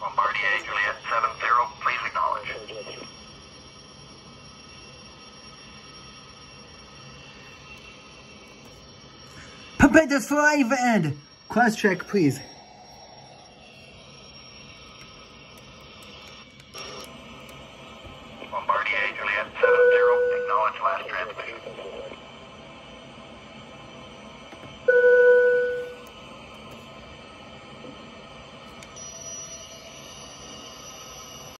Bombardier Juliet 70, please acknowledge. Prepare slave end. Cross check, please. Bombardier Juliet 70, acknowledge last transmission.